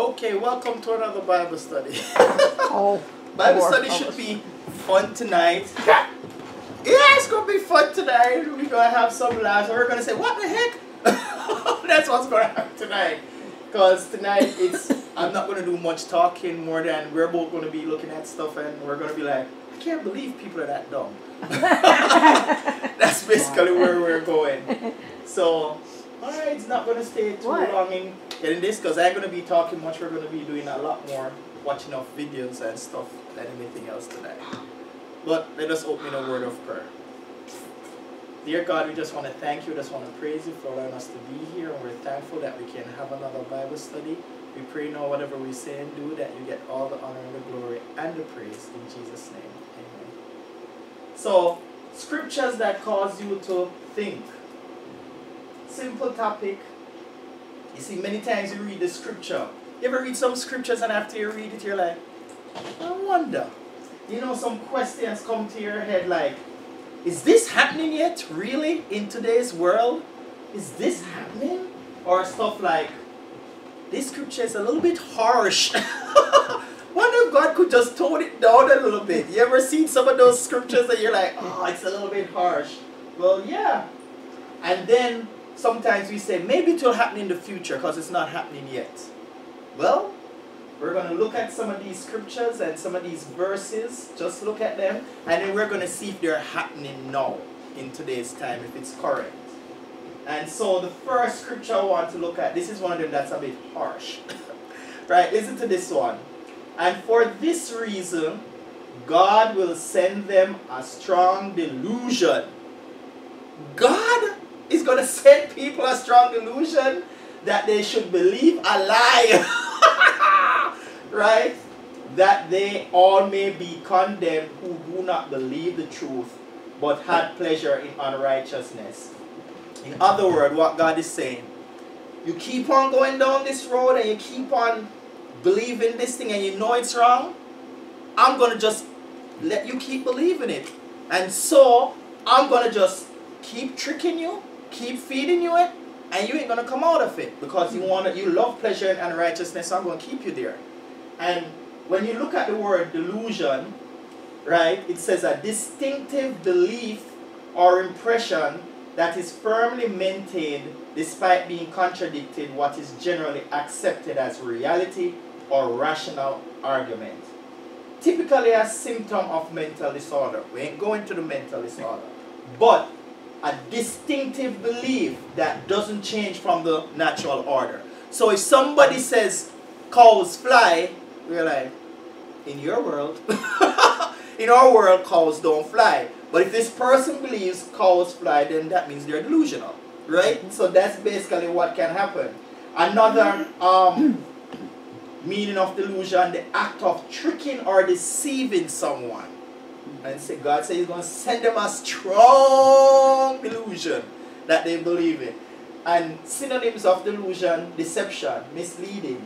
Okay, welcome to another Bible study. Oh, Bible study should be fun tonight. Yeah, it's gonna be fun tonight. We're gonna have some laughs. We're gonna say, "What the heck?" That's what's gonna happen tonight. Cause tonight it's I'm not gonna do much talking more than we're both gonna be looking at stuff and we're gonna be like, I can't believe people are that dumb. That's basically where we're going. So, alright, it's not gonna stay too What? long in getting this because I'm gonna be talking much. We're gonna be doing a lot more watching of videos and stuff than anything else tonight. But let us open a word of prayer. Dear God, we just want to thank you, just want to praise you for allowing us to be here, and we're thankful that we can have another Bible study. We pray now whatever we say and do that you get all the honor and the glory and the praise in Jesus' name. Amen. So, scriptures that cause you to think. Simple topic. You see, many times you read the scripture. You ever read some scriptures and after you read it, you're like, I wonder. You know, some questions come to your head like, is this happening yet, really, in today's world? Is this happening? Or stuff like, this scripture is a little bit harsh. Wonder if God could just tone it down a little bit. You ever seen some of those scriptures that you're like, oh, it's a little bit harsh? Well, yeah. And then sometimes we say, maybe it will happen in the future because it's not happening yet. Well, we're going to look at some of these scriptures and some of these verses, just look at them, and then we're going to see if they're happening now in today's time, if it's correct. And so the first scripture I want to look at, this is one of them that's a bit harsh. right, listen to this one. And for this reason, God will send them a strong delusion. God is going to send people a strong delusion that they should believe a lie. right? That they all may be condemned who do not believe the truth, but had pleasure in unrighteousness. In other words, what God is saying, you keep on going down this road and you keep on believing this thing and you know it's wrong, I'm going to just let you keep believing it. And so, I'm going to just keep tricking you, keep feeding you it, and you ain't to come out of it because you want you love pleasure and righteousness so I'm to keep you there. And when you look at the word delusion, right, it says a distinctive belief or impression that is firmly maintained despite being contradicted what is generally accepted as reality or rational argument. Typically a symptom of mental disorder. We ain't going to the mental disorder. But a distinctive belief that doesn't change from the natural order. So if somebody says cows fly, we're like, in your world, in our world, cows don't fly. But if this person believes cows fly, then that means they're delusional, right? So that's basically what can happen. Another um, meaning of delusion, the act of tricking or deceiving someone. And say God says He's going to send them a strong delusion that they believe in. And synonyms of delusion, deception, misleading,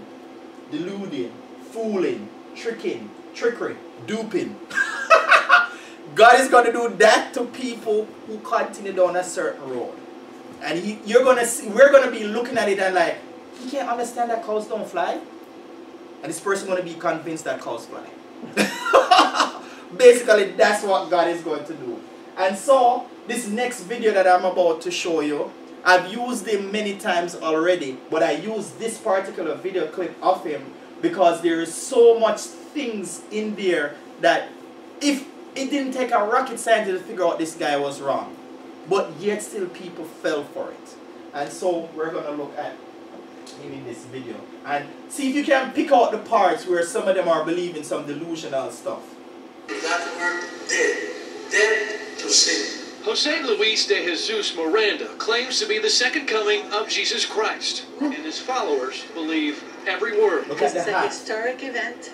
deluding, fooling, tricking, trickery, duping. God is going to do that to people who continue down a certain road. And he, you're to see, we're going to be looking at it and like, he can't understand that cows don't fly. And this person going to be convinced that cows fly. Basically, that's what God is going to do. And so, this next video that I'm about to show you, I've used him many times already, but I use this particular video clip of him because there is so much things in there that if it didn't take a rocket scientist to figure out this guy was wrong, but yet still people fell for it. And so we're going to look at him in this video and see if you can pick out the parts where some of them are believing some delusional stuff. That word dead. Dead to sin. Jose Luis de Jesus Miranda claims to be the second coming of Jesus Christ, and his followers believe every word. Look This is a hat. historic event,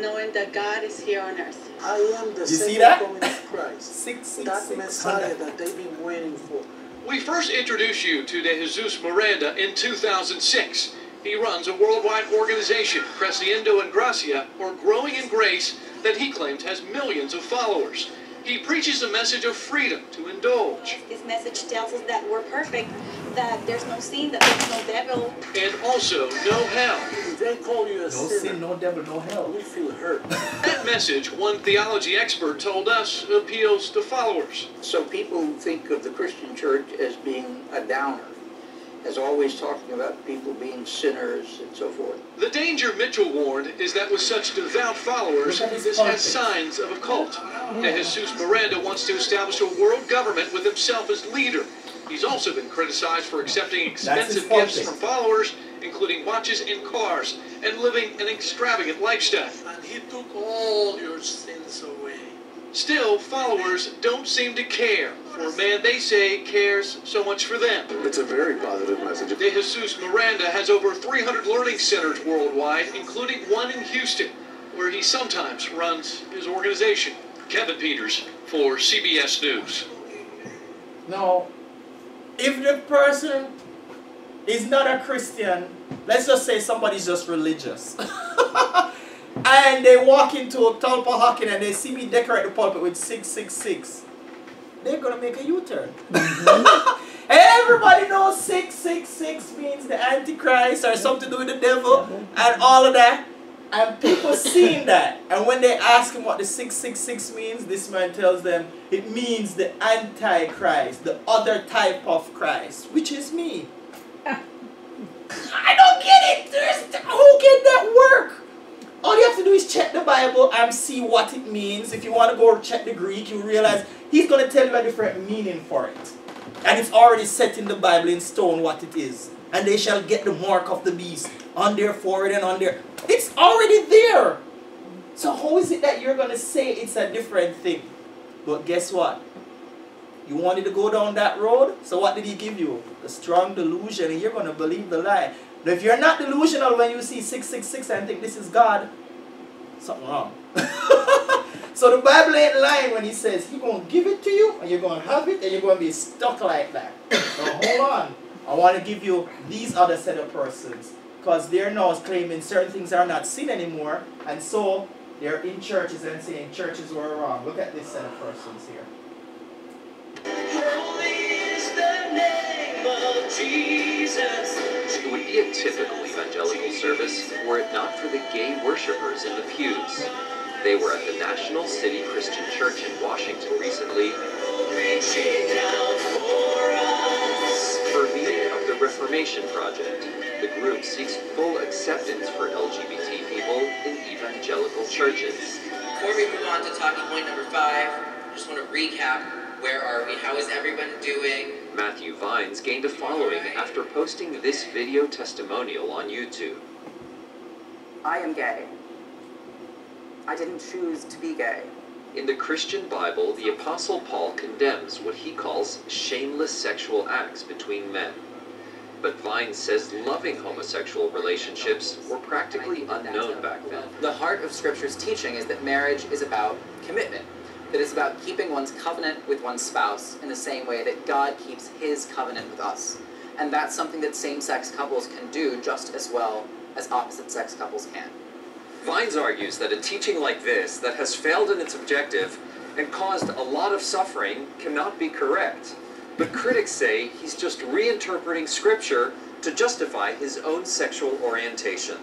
knowing that God is here on earth. I am the You second coming of Christ. Six, six, That six, Messiah hundred. that they've been waiting for. We first introduced you to de Jesus Miranda in 2006. He runs a worldwide organization, Creciendo en Gracia, or Growing in Grace, that he claims has millions of followers. He preaches a message of freedom to indulge His message tells us that we're perfect, that there's no sin, that there's no devil. and also no hell. If they call you a No sinner, sin, no devil, no hell. you feel hurt. That message, one theology expert told us, appeals to followers. So people think of the Christian church as being a downer, as always talking about people being sinners and so forth. The danger Mitchell warned is that with such devout followers, Look at his this has signs of a cult. De Jesus Miranda wants to establish a world government with himself as leader. He's also been criticized for accepting expensive gifts from followers, including watches and cars, and living an extravagant lifestyle. And he took all your sins away. Still, followers don't seem to care for a man they say cares so much for them. It's a very positive message. De Jesus Miranda has over 300 learning centers worldwide, including one in Houston, where he sometimes runs his organization. Kevin Peters for CBS News. Now, if the person is not a Christian, let's just say somebody's just religious, and they walk into a Tulpa Hawking and they see me decorate the pulpit with 666, they're gonna make a U-turn. Mm-hmm. Everybody knows 666 means the Antichrist or something to do with the devil and all of that. And people seeing that. And when they ask him what the 666 means, this man tells them it means the Antichrist, the other type of Christ, which is me. I don't get it. There's, who can that work? All you have to do is check the Bible and see what it means. If you want to go check the Greek, you realize he's going to tell you a different meaning for it. And it's already set in the Bible in stone what it is. And they shall get the mark of the beast on their forehead and on their. It's already there. So how is it that you're going to say it's a different thing? But guess what? You wanted to go down that road, so what did he give you? A strong delusion, and you're going to believe the lie. Now, if you're not delusional when you see 666 and think this is God, something wrong. so the Bible ain't lying when he says he's going to give it to you, and you're going to have it, and you're going to be stuck like that. Now, hold on. I want to give you these other set of persons, because they're now claiming certain things are not seen anymore, and so they're in churches and saying churches were wrong. Look at this set of persons here. It would be a typical evangelical service were it not for the gay worshippers in the pews. They were at the National City Christian Church in Washington recently for a meeting of the Reformation Project. The group seeks full acceptance for LGBT people in evangelical churches. Before we move on to talking point number five, I just want to recap where are we? How is everyone doing? Matthew Vines gained a following after posting this video testimonial on YouTube. I am gay. I didn't choose to be gay. In the Christian Bible, the Apostle Paul condemns what he calls shameless sexual acts between men. But Vines says loving homosexual relationships were practically unknown back then. The heart of Scripture's teaching is that marriage is about commitment, that it's about keeping one's covenant with one's spouse in the same way that God keeps his covenant with us. And that's something that same sex couples can do just as well as opposite sex couples can. Vines argues that a teaching like this, that has failed in its objective and caused a lot of suffering, cannot be correct. But critics say he's just reinterpreting scripture to justify his own sexual orientation.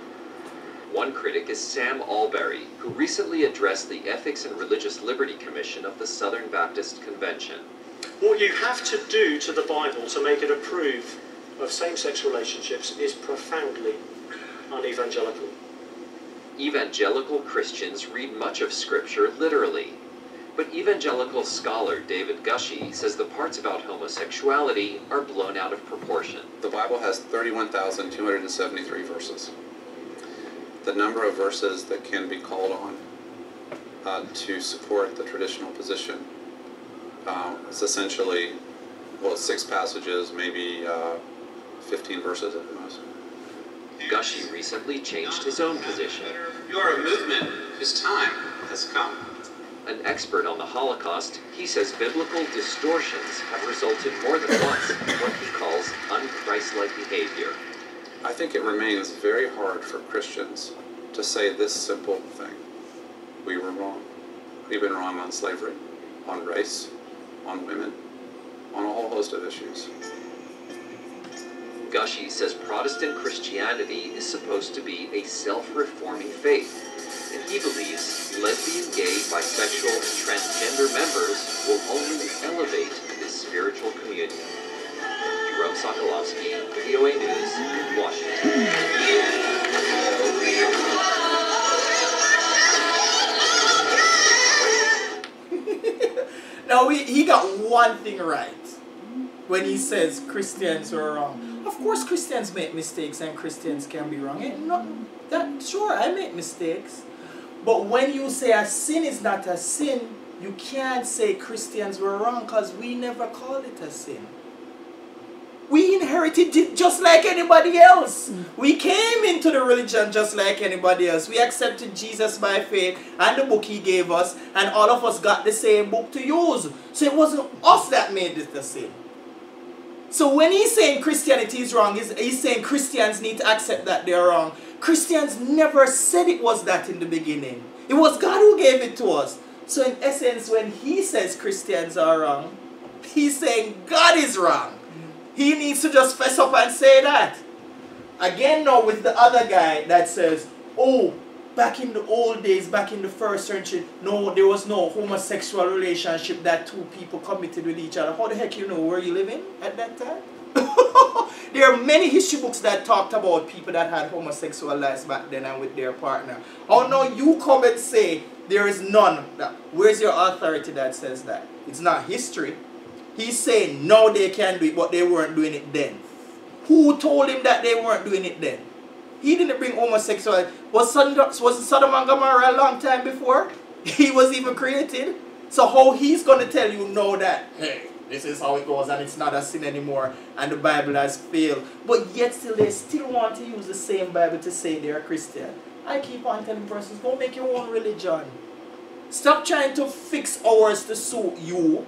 One critic is Sam Allberry, who recently addressed the Ethics and Religious Liberty Commission of the Southern Baptist Convention. What you have to do to the Bible to make it approve of same-sex relationships is profoundly unevangelical. Evangelical Christians read much of Scripture literally. But evangelical scholar David Gushee says the parts about homosexuality are blown out of proportion. The Bible has 31,273 verses. The number of verses that can be called on uh, to support the traditional position uh, is essentially, well, six passages, maybe uh, 15 verses at the most. Gushee recently changed his own position. You're a movement. His time has come. An expert on the Holocaust, he says biblical distortions have resulted more than once in what he calls unchristlike behavior. I think it remains very hard for Christians to say this simple thing. We were wrong. We've been wrong on slavery. on race, on women, on a whole host of issues. Gushee says Protestant Christianity is supposed to be a self-reforming faith, and he believes lesbian, gay, bisexual, and transgender members will only elevate this spiritual communion. Jerome Socolovsky, VOA News, Washington. Now we, he got one thing right when he says Christians were wrong. Of course, Christians make mistakes and Christians can be wrong. Ain't not that sure I make mistakes, but when you say a sin is not a sin, you can't say Christians were wrong because we never called it a sin. We inherited it just like anybody else. We came into the religion just like anybody else. We accepted Jesus by faith and the book he gave us, and all of us got the same book to use. So it wasn't us that made it the same. So when he's saying Christianity is wrong, he's, he's saying Christians need to accept that they're wrong. Christians never said it was that in the beginning. It was God who gave it to us. So in essence, when he says Christians are wrong, he's saying God is wrong. He needs to just fess up and say that. Again, now with the other guy that says, oh, back in the old days, back in the first century, no, there was no homosexual relationship that two people committed with each other. How the heck you know where you living at that time? there are many history books that talked about people that had homosexual lives back then and with their partner. Oh no, you come and say there is none. Where's your authority that says that? It's not history. He's saying no, they can do it, but they weren't doing it then. Who told him that they weren't doing it then? He didn't bring homosexuality. Was Sodom, was Sodom and Gomorrah a long time before he was even created? So how he's going to tell you no that, hey, this is how it goes and it's not a sin anymore and the Bible has failed. But yet still they still want to use the same Bible to say they're Christian. I keep on telling persons, go make your own religion. Stop trying to fix ours to suit you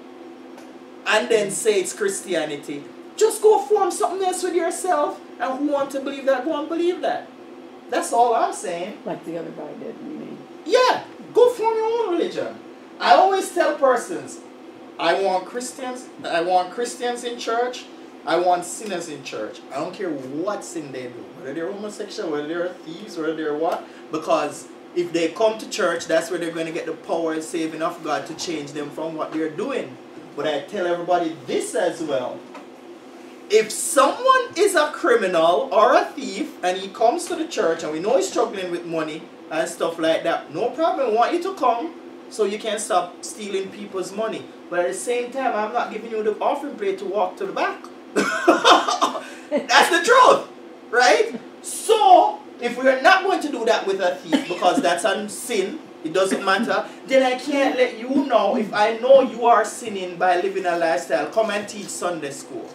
and then say it's Christianity. Just go form something else with yourself and who want to believe that, go and believe that. That's all I'm saying. Like the other guy did, you mean? Yeah, go form your own religion. I always tell persons, I want Christians, I want Christians in church, I want sinners in church. I don't care what sin they do, whether they're homosexual, whether they're thieves, whether they're what, because if they come to church, that's where they're going to get the power and saving of God to change them from what they're doing. But I tell everybody this as well. If someone is a criminal or a thief and he comes to the church and we know he's struggling with money and stuff like that, no problem. I want you to come so you can stop stealing people's money. But at the same time, I'm not giving you the offering plate to walk to the back. that's the truth, right? So, if we are not going to do that with a thief because that's a sin, it doesn't matter, then I can't let you know if I know you are sinning by living a lifestyle. Come and teach Sunday school.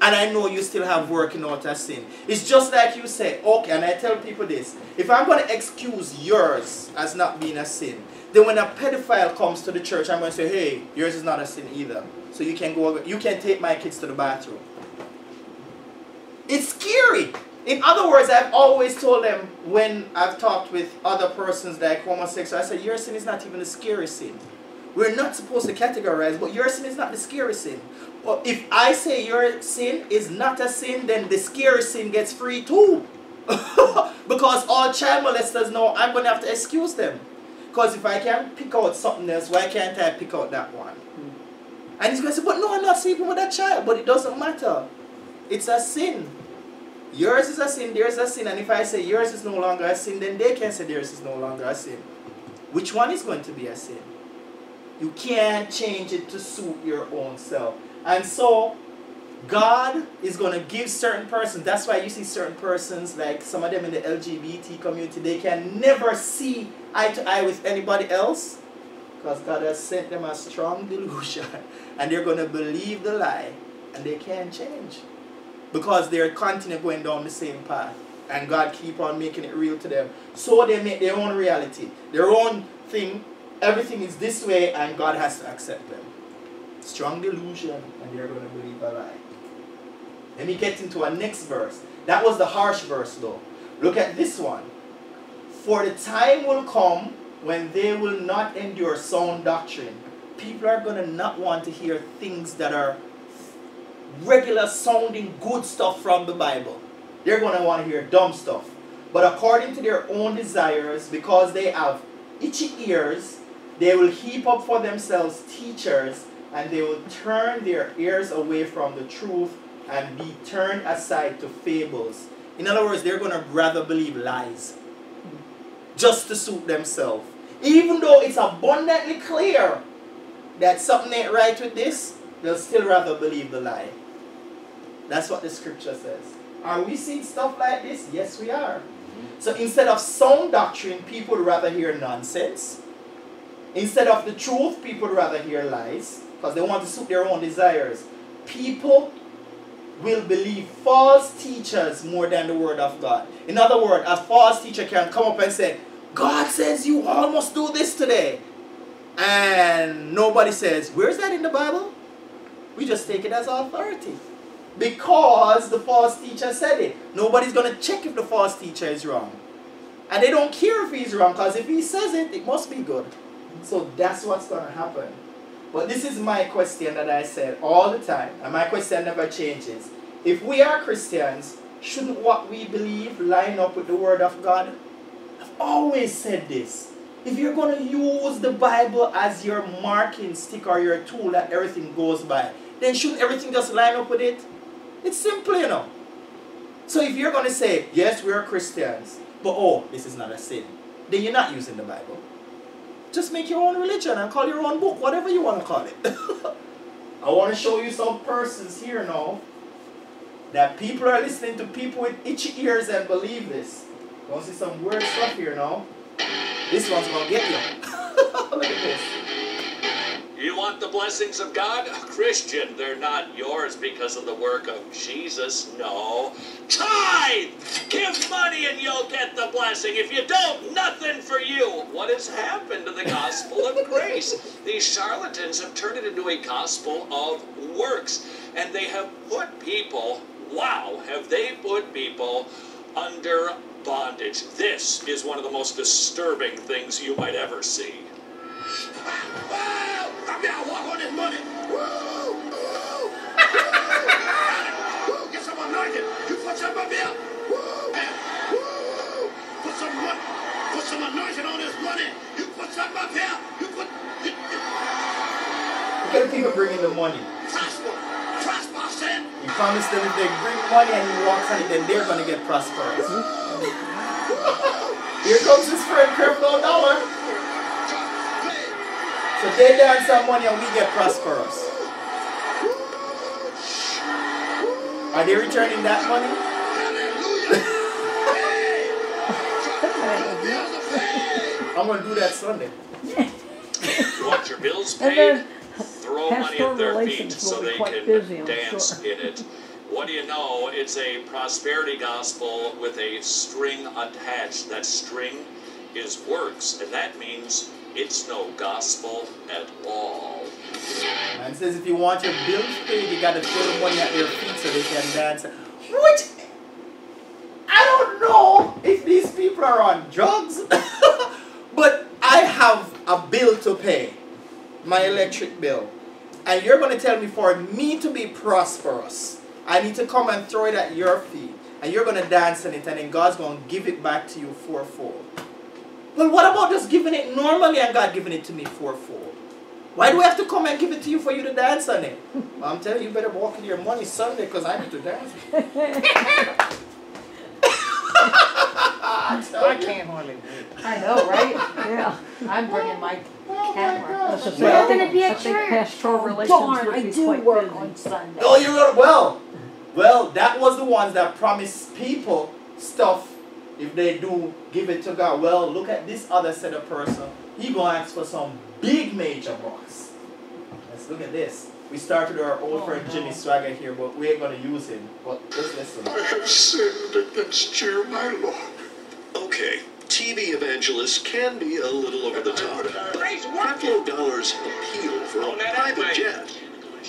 And I know you still have working out a sin. It's just like you say, okay, and I tell people this if I'm going to excuse yours as not being a sin, then when a pedophile comes to the church, I'm going to say, hey, yours is not a sin either. So you can go, you can take my kids to the bathroom. It's scary. In other words, I've always told them when I've talked with other persons like homosexual, I said, your sin is not even a scary sin. We're not supposed to categorize, but your sin is not the scary sin. Well, if I say your sin is not a sin, then the scary sin gets free too. because all child molesters know I'm going to have to excuse them. Because if I can pick out something else, why can't I pick out that one? Hmm. And he's going to say, but no, I'm not sleeping with that child. But it doesn't matter. It's a sin. Yours is a sin, theirs is a sin. And if I say yours is no longer a sin, then they can say theirs is no longer a sin. Which one is going to be a sin? You can't change it to suit your own self. And so, God is going to give certain persons, that's why you see certain persons, like some of them in the LGBT community, they can never see eye to eye with anybody else because God has sent them a strong delusion and they're going to believe the lie and they can't change because they're continuing going down the same path and God keep on making it real to them. So they make their own reality, their own thing. Everything is this way and God has to accept them. Strong delusion and they're going to believe a lie. Let me get into our next verse. That was the harsh verse though. Look at this one. For the time will come when they will not endure sound doctrine, people are going to not want to hear things that are regular sounding good stuff from the Bible. They're going to want to hear dumb stuff. But according to their own desires, because they have itchy ears, they will heap up for themselves teachers and they will turn their ears away from the truth and be turned aside to fables. In other words, they're going to rather believe lies just to suit themselves. Even though it's abundantly clear that something ain't right with this, they'll still rather believe the lie. That's what the scripture says. Are we seeing stuff like this? Yes, we are. Mm-hmm. So instead of sound doctrine, people would rather hear nonsense. Instead of the truth, people would rather hear lies because they want to suit their own desires. People will believe false teachers more than the word of God. In other words, a false teacher can come up and say, God says you all must do this today. And nobody says, Where's that in the Bible? We just take it as authority. Because the false teacher said it. Nobody's going to check if the false teacher is wrong. And they don't care if he's wrong, because if he says it, it must be good. So that's what's going to happen. But this is my question that I said all the time, and my question never changes. If we are Christians, shouldn't what we believe line up with the Word of God? I've always said this. If you're going to use the Bible as your marking stick or your tool that everything goes by, then shouldn't everything just line up with it? It's simple, you know. So if you're going to say, yes, we are Christians, but oh, this is not a sin, then you're not using the Bible. Just make your own religion and call your own book, whatever you want to call it. I want to show you some persons here now that people are listening to people with itchy ears and believe this. You want to see some weird stuff here now? This one's going to get you. Look at this. You want the blessings of God? A Christian, they're not yours because of the work of Jesus. No. Tithe! Give money and you'll get the blessing. If you don't, nothing for you. What has happened to the gospel of grace? These charlatans have turned it into a gospel of works. And they have put people, wow, have they put people under bondage. This is one of the most disturbing things you might ever see. Here. Woo! Woo! Put some money. Put some anointing on this money. You put some up here. You put. You, you. Look at the people bringing the money. Prosper. Prosper, You promise them if they bring money and he walks on it, then they're going to get prosperous. Here comes his friend Creflo Dollar. So they dance some money and we get prosperous. Are they returning that money? I'm going to do that Sunday. You want your bills And paid? then Throw money at their feet so they can busy, dance sure. in it. What do you know? It's a prosperity gospel with a string attached. That string is works, and that means it's no gospel at all. Man says if you want your bills paid, you got to throw the money at their feet so they can dance. Which, I don't know if these people are on drugs, but I have a bill to pay, my electric bill. And you're going to tell me for me to be prosperous, I need to come and throw it at your feet. And you're going to dance on it, and then God's going to give it back to you fourfold. Well, what about just giving it normally and God giving it to me fourfold? Why do I have to come and give it to you for you to dance on it? Well, I'm telling you, you better walk in your money Sunday because I need to dance. I can't hardly wait. I know, right? Yeah. I'm bringing my oh camera. That's just We're gonna be I at think church. pastoral Oh, relations darn, would I do work busy. on Sunday. Oh, you're right. Well, well, that was the ones that promised people stuff if they do give it to God. Well, look at this other set of person. He gonna ask for some big major bucks. Let's look at this. We started our old oh, friend Jimmy Swaggart here, but we ain't gonna use him. But let's listen. I have sinned against you, my Lord. Okay, TV evangelists can be a little over the top. But Creflo Dollar's appeal for a private jet,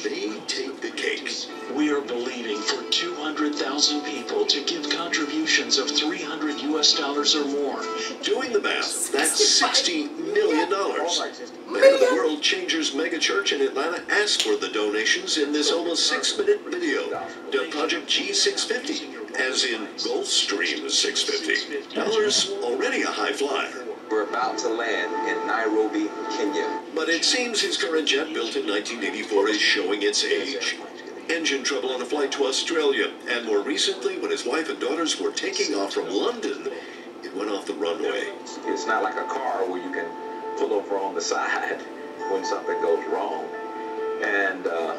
they take the cakes. We are believing for $200,000 1,000 people to give contributions of 300 US dollars or more. Doing the math, that's $60 million. The World Changers megachurch in Atlanta asked for the donations in this almost six-minute video dubbed Project G650, as in Gulfstream 650. Dollars already a high flyer. We're about to land in Nairobi, Kenya. But it seems his current jet, built in 1984, is showing its age. Engine trouble on a flight to Australia, and more recently, when his wife and daughters were taking off from London, it went off the runway. It's not like a car where you can pull over on the side when something goes wrong. And uh,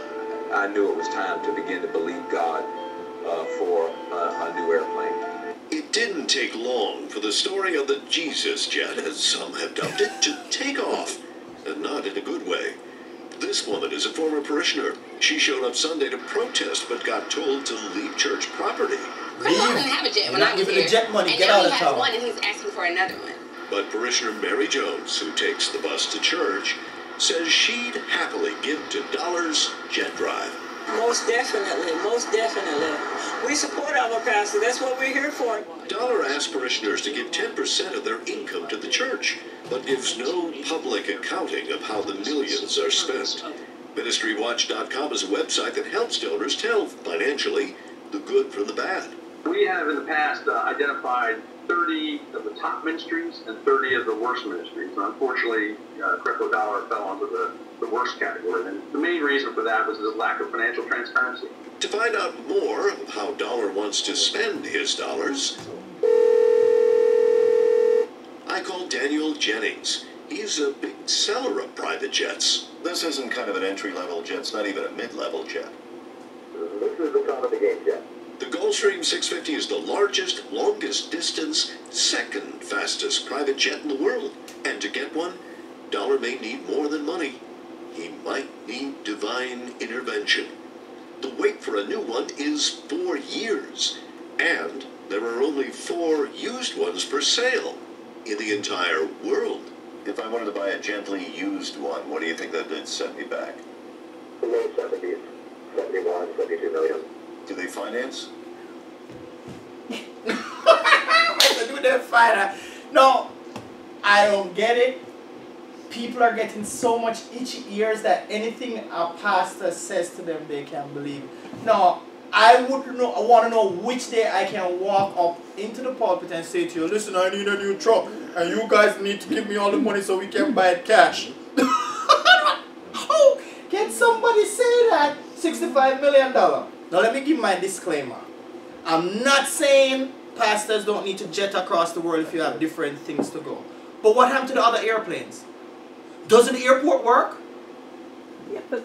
I knew it was time to begin to believe God uh, for a, a new airplane. It didn't take long for the story of the Jesus jet, as some have dubbed it, to take off, and not in a good way. This woman is a former parishioner. She showed up Sunday to protest, but got told to leave church property. Chris Paul didn't have a jet You're when not I was giving here. the jet money. And Get now out he of has town. one and he's asking for another one. But parishioner Mary Jones, who takes the bus to church, says she'd happily give to Dollars Jet Drive. Most definitely, most definitely. We support our pastor. That's what we're here for. Dollar asks parishioners to give 10% of their income to the church, but gives no public accounting of how the millions are spent. MinistryWatch.com is a website that helps donors tell financially the good from the bad. We have in the past uh, identified 30 of the top ministries and 30 of the worst ministries. And unfortunately, uh, Creflo Dollar fell onto the, the worst category. And the main reason for that was the lack of financial transparency. To find out more of how Dollar wants to spend his dollars, I called Daniel Jennings. He's a big seller of private jets. This isn't kind of an entry-level jet. It's not even a mid-level jet. This is the top of the game jet. The Gulfstream 650 is the largest, longest distance, second fastest private jet in the world. And to get one, Dollar may need more than money. He might need divine intervention. The wait for a new one is four years. And there are only four used ones for sale in the entire world. If I wanted to buy a gently used one, what do you think that would set me back? The low 70s, 71, 72 million. Do they finance? do that fighter. No, I don't get it. People are getting so much itchy ears that anything a pastor says to them, they can believe. Now, I would know. I want to know which day I can walk up into the pulpit and say to you, "Listen, I need a new truck, and you guys need to give me all the money so we can buy it cash." How can somebody say that? Sixty-five million dollar. Now let me give my disclaimer. I'm not saying pastors don't need to jet across the world if you have different things to go. But what happened to the other airplanes? Doesn't the airport work? Yeah, but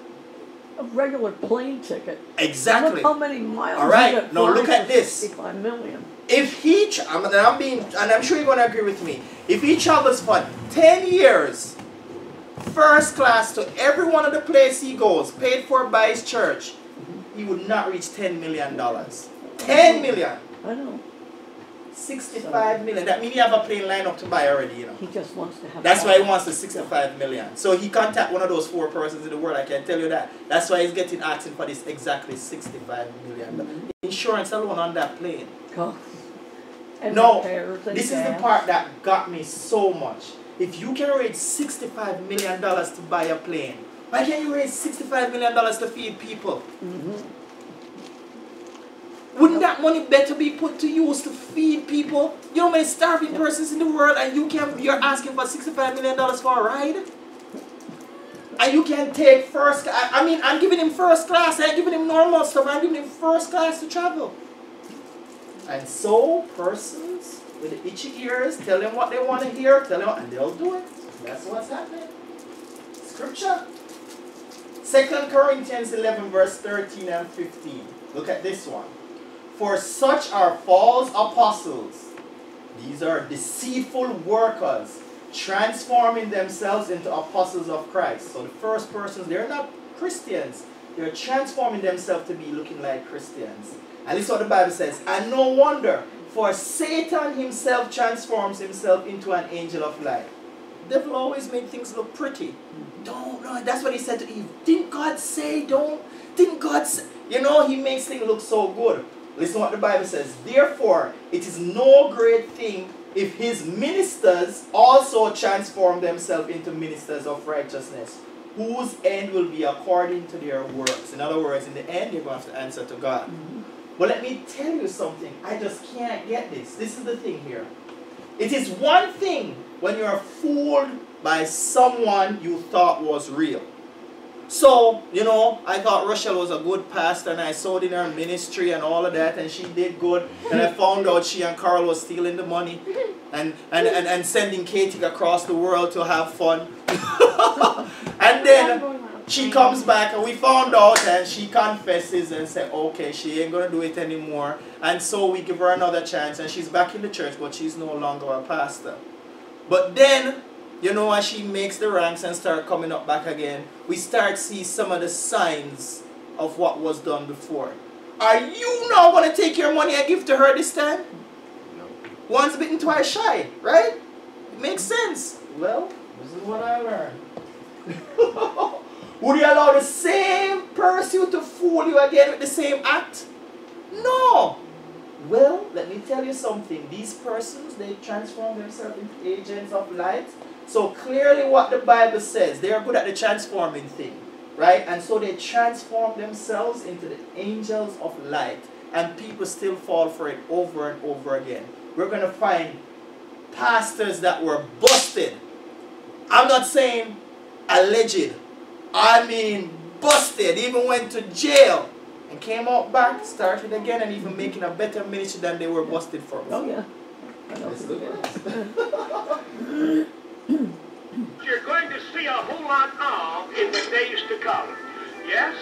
a regular plane ticket. Exactly. Look how many miles. All right. you right, get now look at this. 65 million. If he, I'm, and I'm being, and I'm sure you're gonna agree with me. If he travels for ten years, first class to every one of the places he goes, paid for by his church, he would not reach ten million dollars. Ten million. I know. Sixty-five million. That means you have a plane lined up to buy already, you know. He just wants to have. That's why he wants the 65 million. So he contact one of those four persons in the world, I can tell you that. That's why he's getting asking for this exactly 65 million. Mm-hmm. Insurance alone on that plane. Cost. And no, repairs and this is the part that got me so much. If you can raise 65 million dollars to buy a plane, why can't you raise 65 million dollars to feed people? Mm-hmm. Wouldn't that money better be put to use to feed people? You know many starving persons in the world and you can't. you're asking for sixty-five million dollars for a ride? And you can't take first I, I mean I'm giving him first class, I'm giving him normal stuff, I'm giving him first class to travel. And so persons with the itchy ears, tell them what they want to hear, tell them and they'll do it. That's what's happening. Scripture. Second Corinthians 11 verse 13 and 15. Look at this one. For such are false apostles. These are deceitful workers, transforming themselves into apostles of Christ. So the first persons, they're not Christians. They're transforming themselves to be looking like Christians. And this is what the Bible says. And no wonder, for Satan himself transforms himself into an angel of light. Devil always make things look pretty. Don't know. That's what he said to Eve. Didn't God say don't? Didn't God say? You know, he makes things look so good. Listen what the Bible says. Therefore, it is no great thing if his ministers also transform themselves into ministers of righteousness, whose end will be according to their works. In other words, in the end, you're going to have to answer to God. Mm-hmm. But let me tell you something. I just can't get this. This is the thing here. It is one thing when you're fooled by someone you thought was real. So, you know, I thought Rochelle was a good pastor and I saw it in her ministry and all of that and she did good. And I found out she and Carl was stealing the money and, and, and, and sending Katie across the world to have fun. and then she comes back and we found out and she confesses and said, okay, she ain't going to do it anymore. And so we give her another chance and she's back in the church but she's no longer a pastor. But then you know, as she makes the ranks and start coming up back again, we start see some of the signs of what was done before. Are you now going to take your money and give to her this time? No. Once bitten, twice shy, right? It makes sense. Well, this is what I learned. Would you allow the same person to fool you again with the same act? No. Well, let me tell you something. These persons, they transform themselves into agents of light so clearly what the Bible says, they are good at the transforming thing, right? And so they transform themselves into the angels of light. And people still fall for it over and over again. We're going to find pastors that were busted. I'm not saying alleged. I mean busted, even went to jail and came out back, started again, and even making a better ministry than they were busted for. Oh, yeah. You're going to see a whole lot of in the days to come. Yes,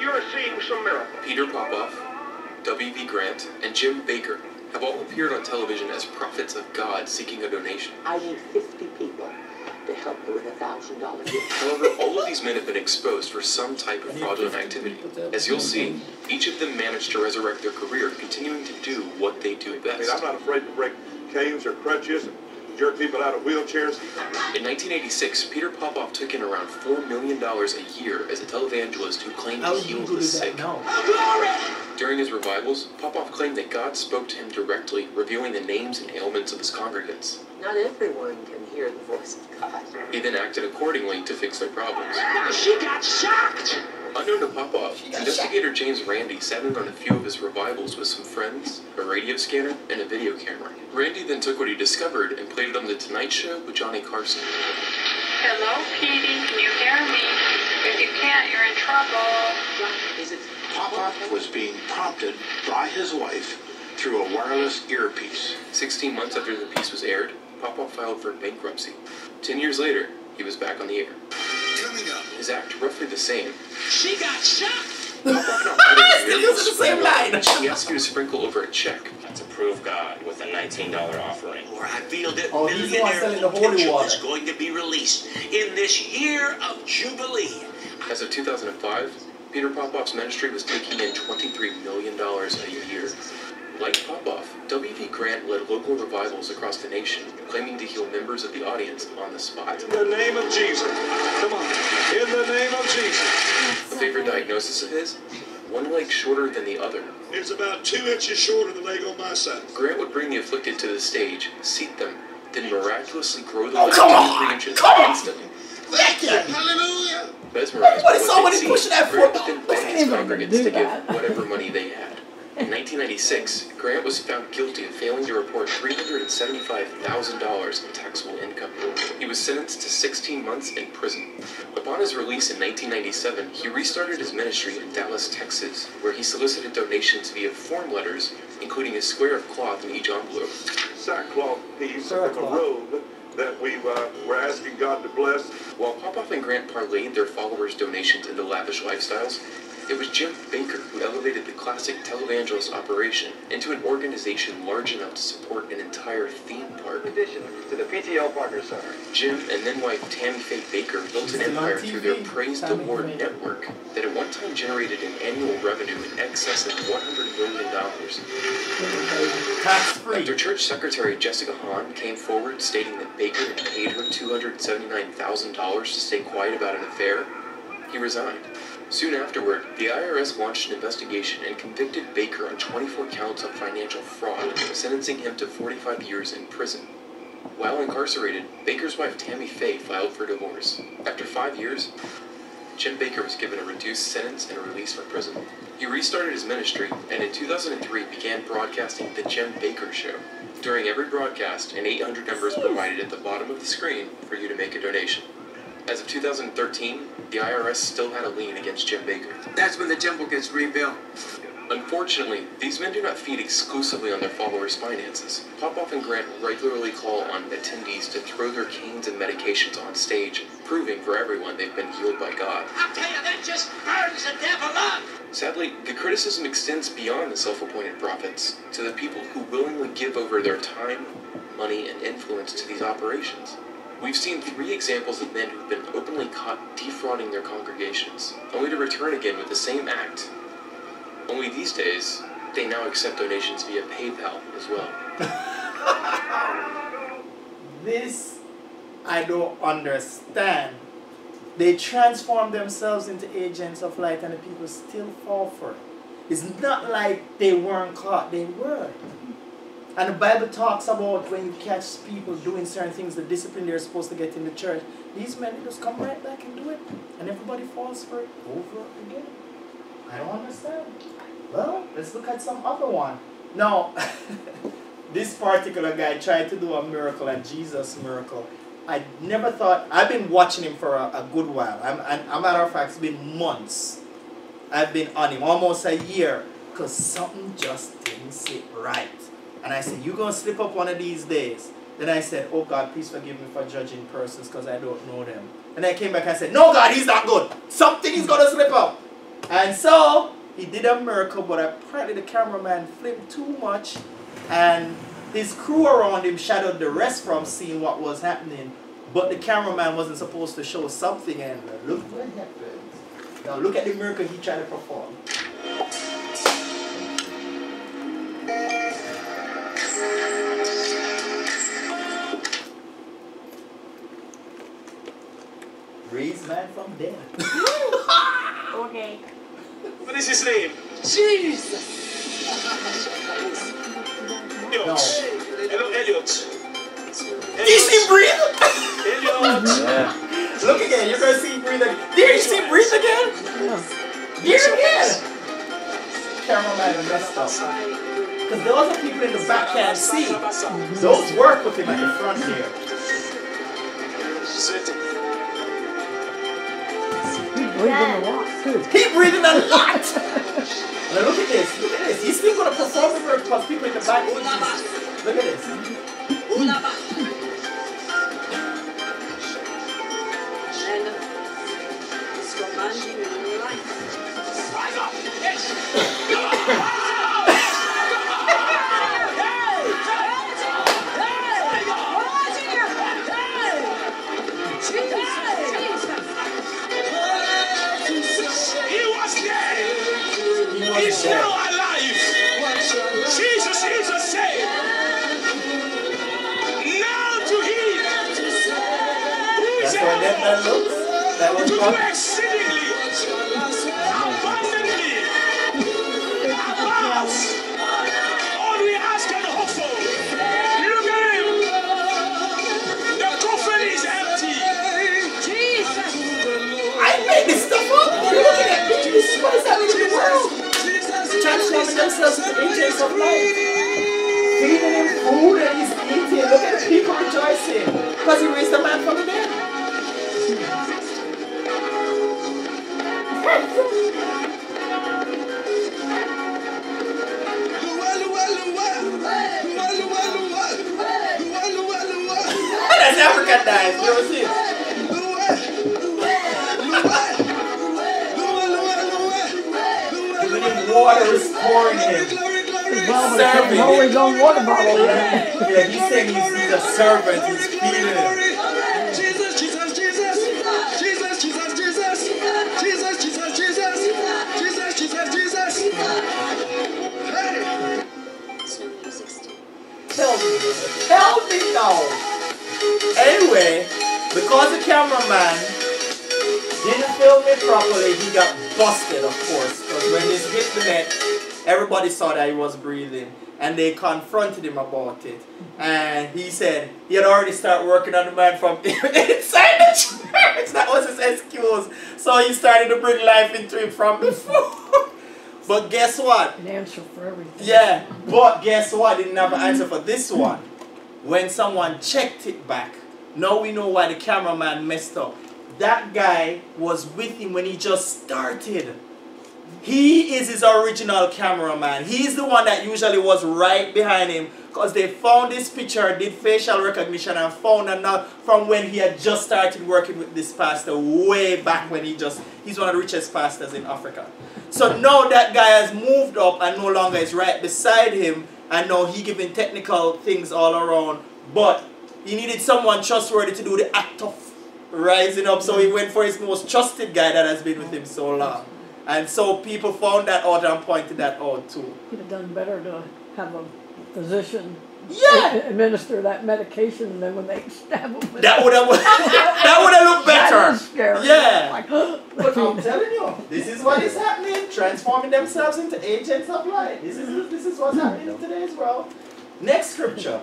you're seeing some miracles. Peter Popoff, W.V. Grant, and Jim Bakker have all appeared on television as prophets of God seeking a donation. I need 50 people to help me with a thousand dollar gift. However, all of these men have been exposed for some type of fraudulent activity. As you'll see, each of them managed to resurrect their career, continuing to do what they do best. I mean, best. I'm not afraid to break canes or crutches and jerk people out of wheelchairs. In 1986, Peter Popoff took in around $4 million a year as a televangelist who claimed How he do healed the sick. now? During his revivals, Popoff claimed that God spoke to him directly, revealing the names and ailments of his congregants. Not everyone can hear the voice of God. He then acted accordingly to fix their problems. She got shocked! Unknown to Popoff, investigator James Randi sat in on a few of his revivals with some friends, a radio scanner, and a video camera. Randi then took what he discovered and played it on The Tonight Show with Johnny Carson. Hello, Petey. Can you hear me? If you can't, you're in trouble. Is Popoff was being prompted by his wife through a wireless earpiece. 16 months after the piece was aired, Popoff filed for bankruptcy. Ten years later, he was back on the air. Coming up. His act roughly the same. She got shocked. Still using the same line. He asked you to sprinkle over a check. To prove God with a $19 offering. Or I feel that Oh, the millionaire holy potential is going to be released in this year of Jubilee. As of 2005, Peter Popoff's ministry was taking in $23 million a year. Like Popoff, W.V. Grant led local revivals across the nation, claiming to heal members of the audience on the spot. In the name of Jesus. Come on. In the name of Jesus. A favorite diagnosis of his? One leg shorter than the other. It's about two inches shorter than the leg on my side. Grant would bring the afflicted to the stage, seat them, then miraculously grow the Oh, leg come two to on! three inches Come on! instantly. Hallelujah. Mesmerized by Everybody saw what what they'd he seen, pushing that Grant for. would then Wasn't beg his gonna congregants to give whatever money they had. In 1996, Grant was found guilty of failing to report $375,000 in taxable income. He was sentenced to 16 months in prison. Upon his release in 1997, he restarted his ministry in Dallas, Texas, where he solicited donations via form letters, including a square of cloth in each envelope. Sackcloth piece from the robe that we uh, were asking God to bless. While Popoff and Grant parlayed their followers' donations into lavish lifestyles, it was Jim Bakker who elevated the classic televangelist operation into an organization large enough to support an entire theme park. addition to the PTL Partner Center. Jim and then wife Tammy Faye Bakker built an empire through their Praise the Tammy Lord network that at one time generated an annual revenue in excess of $100 million. After Church Secretary Jessica Hahn came forward stating that Bakker had paid her $279,000 to stay quiet about an affair, he resigned. Soon afterward, the IRS launched an investigation and convicted Bakker on 24 counts of financial fraud, sentencing him to 45 years in prison. While incarcerated, Bakker's wife Tammy Faye filed for divorce. After five years, Jim Bakker was given a reduced sentence and released from prison. He restarted his ministry and in 2003 began broadcasting The Jim Bakker Show. During every broadcast, an 800 number is provided at the bottom of the screen for you to make a donation. As of 2013, the IRS still had a lien against Jim Bakker. That's when the temple gets rebuilt. Unfortunately, these men do not feed exclusively on their followers' finances. Popoff and Grant regularly call on attendees to throw their canes and medications on stage, proving for everyone they've been healed by God. I tell you, that just burns the devil up. Sadly, the criticism extends beyond the self appointed prophets to the people who willingly give over their time, money, and influence to these operations. We've seen three examples of men who've been openly caught defrauding their congregations, only to return again with the same act. Only these days, they now accept donations via PayPal as well. This I don't understand. They transform themselves into agents of light and the people still fall for it. It's not like they weren't caught, they were. And the Bible talks about when you catch people doing certain things, the discipline they're supposed to get in the church. These men just come right back and do it. And everybody falls for it over again. I don't understand. Well, let's look at some other one. Now, this particular guy tried to do a miracle, a Jesus miracle. I never thought, I've been watching him for a, a good while. I'm, and a matter of fact, it's been months. I've been on him, almost a year, because something just didn't sit right. And I said, You're going to slip up one of these days. Then I said, Oh God, please forgive me for judging persons because I don't know them. And I came back and said, No, God, he's not good. Something is going to slip up. And so he did a miracle, but apparently the cameraman flipped too much and his crew around him shadowed the rest from seeing what was happening. But the cameraman wasn't supposed to show something, and look what happened. Now look at the miracle he tried to perform. Man from dead. Okay. What is his name? Jesus. Elliot. No. Hello, Elliot. Is he breathe? Elliot. Look again, you're gonna see breathe again. There you see breathe again? Here again! Cameraman messed up. Because those are people in the back can't see. Those work with him at the front here. He's breathing a lot too. He breathing a lot! now look at this, look at this. He's still gonna perform the work because people in the back see this. Look at this. And it's commanding your life. He He He's was now dead. alive. Jesus is the same. Now to him who is That's how that able. That to do exceedingly abundantly above all we ask and hope for. Look at him. The coffin is empty. Jesus. I made this stuff up. You're looking at me. This is what is happening in the world. Transforming themselves into agents of light. Feeding him food and he's eating. Look at the people rejoicing. Because he raised the man from the dead. That's African dance. You ever see it? Water, restoring him. Well, but I can't hold his own water bottle. Yeah, he's saying he's, he's a servant. He's feeding him. Jesus, Jesus, Jesus, Jesus, Jesus, Jesus, Jesus, Jesus, Jesus, Jesus, Jesus, Jesus. Hey. Tell me. Tell me now. Anyway, because the cameraman, Didn't film it properly, he got busted, of course. Because when this hit the net, everybody saw that he was breathing. And they confronted him about it. And he said he had already started working on the man from inside the church. That was his excuse. So he started to bring life into him from before. but guess what? An answer for everything. Yeah, but guess what? Didn't have an answer for this one. When someone checked it back, now we know why the cameraman messed up. That guy was with him when he just started. He is his original cameraman. He's the one that usually was right behind him because they found this picture, did facial recognition, and found another from when he had just started working with this pastor way back when he just, he's one of the richest pastors in Africa. So now that guy has moved up and no longer is right beside him, and now he giving technical things all around. But he needed someone trustworthy to do the act of rising up, so he went for his most trusted guy that has been with him so long. And so people found that out and pointed that out too. He'd have done better to have a physician Yeah. administer that medication and then when they stab him. That would have that would have looked better. That is scary. Yeah. Like, But I'm telling you, this is what is happening. Transforming themselves into agents of light. This is this is what's happening in today's world. Next scripture.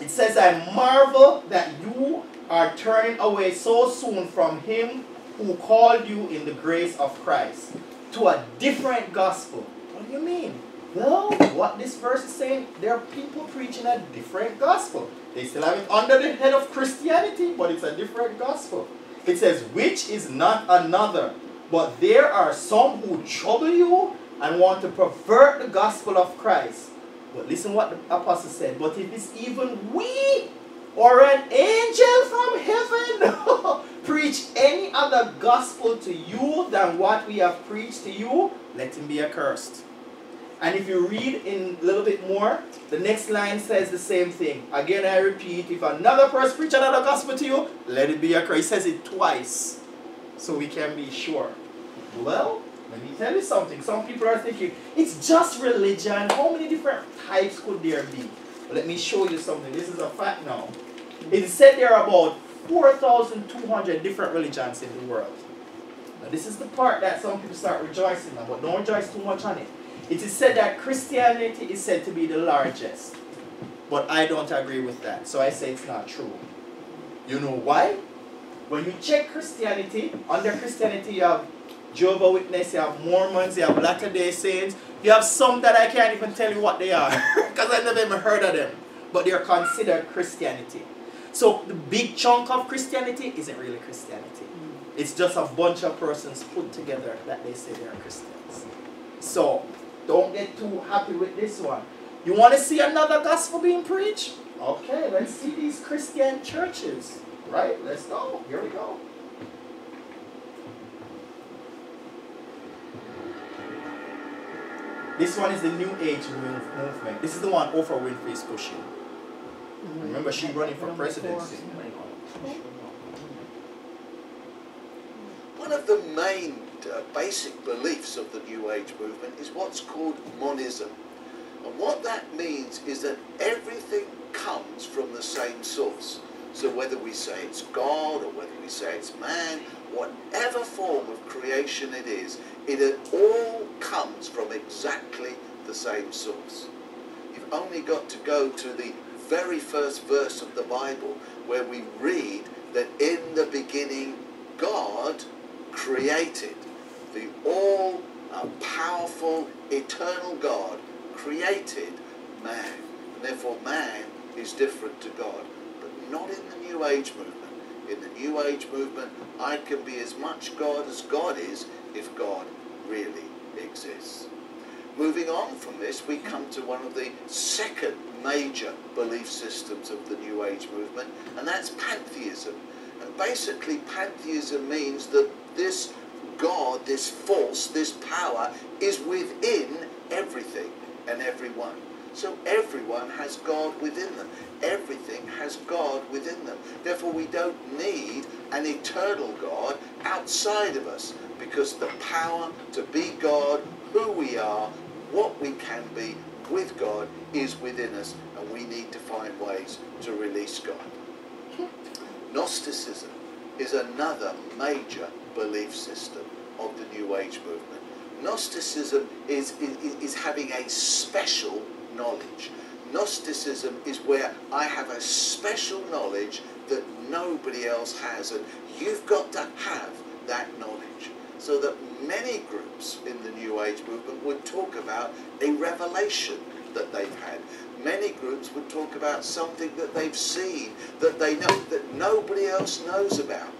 It says, I marvel that you are turning away so soon from him who called you in the grace of Christ to a different gospel. What do you mean? Well, what this verse is saying, there are people preaching a different gospel. They still have it under the head of Christianity, but it's a different gospel. It says, which is not another, but there are some who trouble you and want to pervert the gospel of Christ. But listen what the apostle said. But if it's even we or an angel from heaven preach any other gospel to you than what we have preached to you, let him be accursed. And if you read in a little bit more, the next line says the same thing. Again, I repeat, if another person preach another gospel to you, let it be accursed. He says it twice, so we can be sure. Well, let me tell you something. Some people are thinking, it's just religion. How many different types could there be? Let me show you something. This is a fact now. It is said there are about 4,200 different religions in the world. Now, this is the part that some people start rejoicing on, but don't rejoice too much on it. It is said that Christianity is said to be the largest, but I don't agree with that, so I say it's not true. You know why? When you check Christianity, under Christianity you have Jehovah Witness, you have Mormons, you have Latter-day Saints, you have some that I can't even tell you what they are, because I never even heard of them, but they are considered Christianity. So the big chunk of Christianity isn't really Christianity. Mm. It's just a bunch of persons put together that they say they are Christians. So don't get too happy with this one. You want to see another gospel being preached? Okay, let's see these Christian churches. Right? Let's go. Here we go. This one is the New Age movement. This is the one Oprah Winfrey is pushing. Remember, she running for presidency. One of the main uh, basic beliefs of the New Age movement is what's called monism. And what that means is that everything comes from the same source. So whether we say it's God or whether we say it's man, whatever form of creation it is, it all comes from exactly the same source. You've only got to go to the very first verse of the Bible where we read that in the beginning God created the all uh, powerful eternal God created man and therefore man is different to God but not in the new age movement in the new age movement I can be as much God as God is if God really exists Moving on from this, we come to one of the second major belief systems of the New Age movement, and that's pantheism. And basically, pantheism means that this God, this force, this power is within everything and everyone. So everyone has God within them. Everything has God within them. Therefore, we don't need an eternal God outside of us because the power to be God, who we are, what we can be with God is within us and we need to find ways to release God. Gnosticism is another major belief system of the New Age movement. Gnosticism is, is, is having a special knowledge. Gnosticism is where I have a special knowledge that nobody else has, and you've got to have that knowledge. So that many groups in the New Age movement would talk about a revelation that they've had. Many groups would talk about something that they've seen, that they know, that nobody else knows about.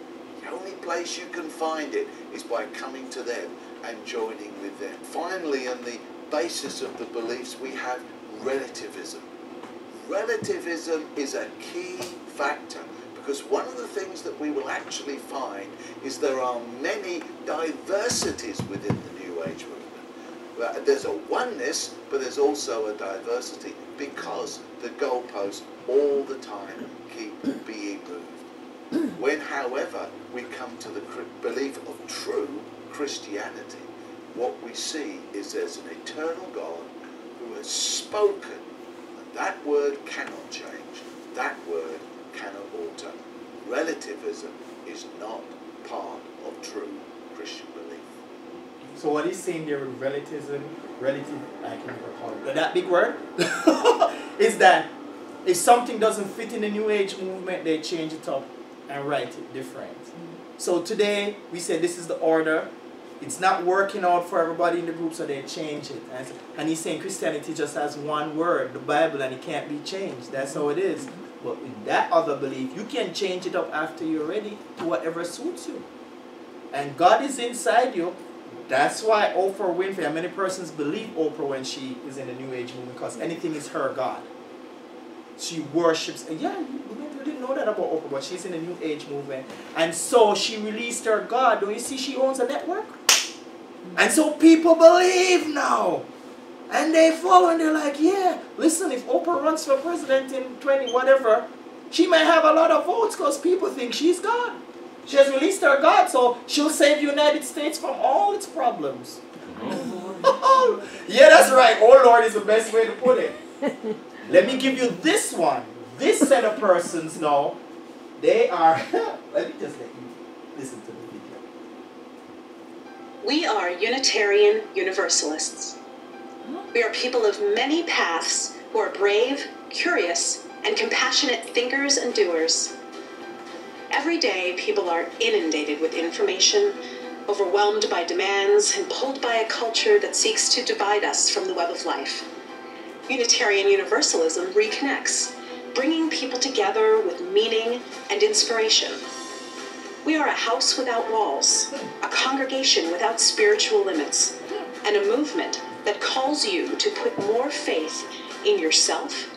The only place you can find it is by coming to them and joining with them. Finally, on the basis of the beliefs, we have relativism. Relativism is a key factor because one of the things that we will actually find is there are many diversities within the New Age movement. There's a oneness, but there's also a diversity because the goalposts all the time keep being moved. When, however, we come to the belief of true Christianity, what we see is there's an eternal God who has spoken, and that word cannot change, that word cannot alter. Relativism is not part of true Christian belief. So what he's saying there with relativism, relative, I can never call it, but that big word, is that if something doesn't fit in the New Age movement, they change it up and write it different. Mm. So today we say this is the order. It's not working out for everybody in the group, so they change it. And, and he's saying Christianity just has one word, the Bible, and it can't be changed. That's how it is. But in that other belief, you can change it up after you're ready to whatever suits you. And God is inside you. That's why Oprah Winfrey, and many persons believe Oprah when she is in the New Age movement, because anything is her God. She worships, yeah, you didn't know that about Oprah, but she's in the New Age movement. And so she released her God. Don't you see she owns a network? And so people believe now. And they follow and they're like, yeah, listen, if Oprah runs for president in 20 whatever, she may have a lot of votes because people think she's God. She has released her God, so she'll save the United States from all its problems. yeah, that's right. Oh Lord is the best way to put it. Let me give you this one. This set of persons now, they are. let me just let you listen to the video. We are Unitarian Universalists. We are people of many paths who are brave, curious, and compassionate thinkers and doers. Every day, people are inundated with information, overwhelmed by demands, and pulled by a culture that seeks to divide us from the web of life. Unitarian Universalism reconnects, bringing people together with meaning and inspiration. We are a house without walls, a congregation without spiritual limits, and a movement that calls you to put more faith in yourself,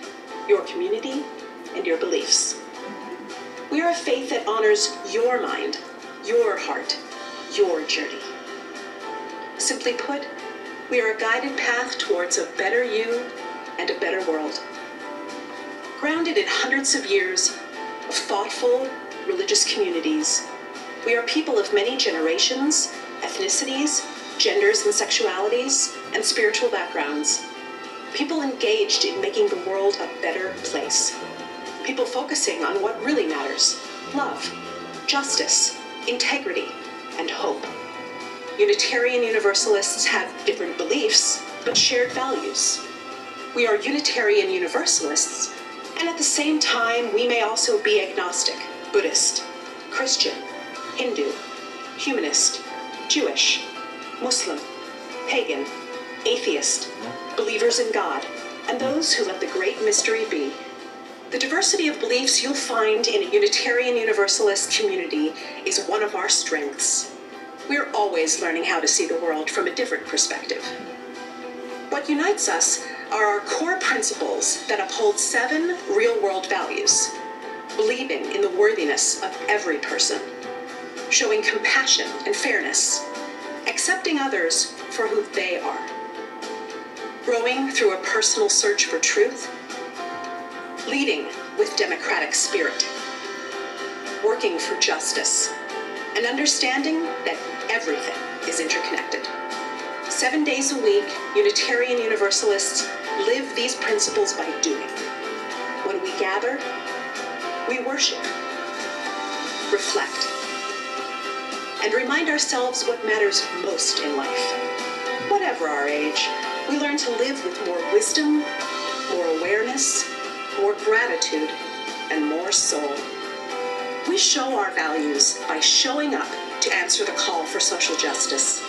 your community, and your beliefs. We are a faith that honors your mind, your heart, your journey. Simply put, we are a guided path towards a better you and a better world. Grounded in hundreds of years of thoughtful religious communities, we are people of many generations, ethnicities, genders and sexualities, and spiritual backgrounds. People engaged in making the world a better place. People focusing on what really matters love, justice, integrity, and hope. Unitarian Universalists have different beliefs, but shared values. We are Unitarian Universalists, and at the same time, we may also be agnostic, Buddhist, Christian, Hindu, humanist, Jewish, Muslim, pagan, atheist, believers in God, and those who let the great mystery be. The diversity of beliefs you'll find in a Unitarian Universalist community is one of our strengths. We're always learning how to see the world from a different perspective. What unites us are our core principles that uphold seven real world values believing in the worthiness of every person, showing compassion and fairness, accepting others for who they are, growing through a personal search for truth, leading with democratic spirit, working for justice, and understanding that everything is interconnected. Seven days a week, Unitarian Universalists live these principles by doing. When we gather, we worship, reflect, and remind ourselves what matters most in life. Whatever our age, we learn to live with more wisdom, more awareness, more gratitude, and more soul. We show our values by showing up to answer the call for social justice.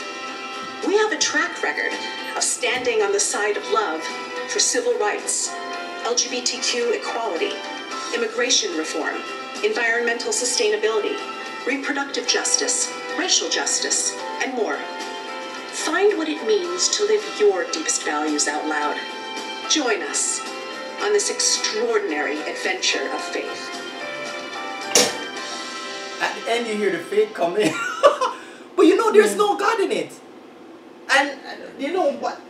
We have a track record of standing on the side of love for civil rights, LGBTQ equality, immigration reform, environmental sustainability, reproductive justice, racial justice, and more. Find what it means to live your deepest values out loud. Join us on this extraordinary adventure of faith. At the end, you hear the faith come in. but you know, there's no God in it. And you know what